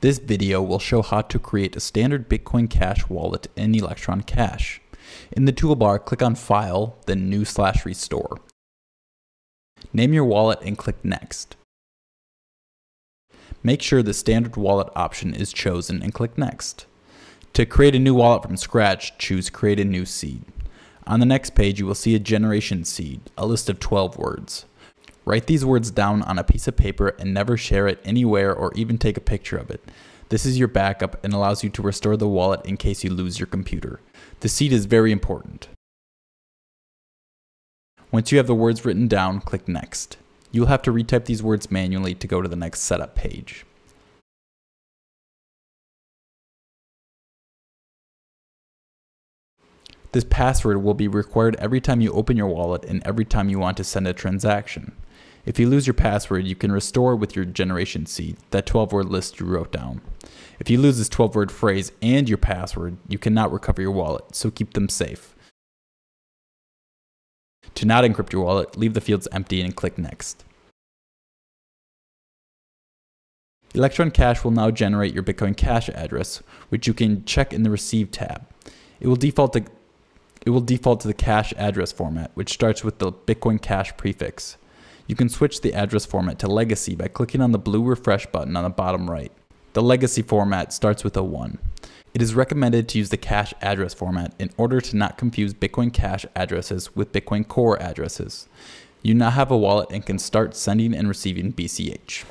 This video will show how to create a standard Bitcoin Cash wallet in Electron Cash. In the toolbar, click on File, then New slash Restore. Name your wallet and click Next. Make sure the standard wallet option is chosen and click Next. To create a new wallet from scratch, choose Create a New Seed. On the next page, you will see a generation seed, a list of 12 words. Write these words down on a piece of paper and never share it anywhere or even take a picture of it. This is your backup and allows you to restore the wallet in case you lose your computer. The seed is very important. Once you have the words written down, click Next. You'll have to retype these words manually to go to the next setup page. This password will be required every time you open your wallet and every time you want to send a transaction. If you lose your password, you can restore with your generation seed, that 12 word list you wrote down. If you lose this 12 word phrase and your password, you cannot recover your wallet, so keep them safe. To not encrypt your wallet, leave the fields empty and click Next. Electron Cash will now generate your Bitcoin Cash address, which you can check in the Receive tab. It will default to, it will default to the cash address format, which starts with the Bitcoin Cash prefix. You can switch the address format to legacy by clicking on the blue refresh button on the bottom right. The legacy format starts with a 1. It is recommended to use the cash address format in order to not confuse Bitcoin Cash addresses with Bitcoin Core addresses. You now have a wallet and can start sending and receiving BCH.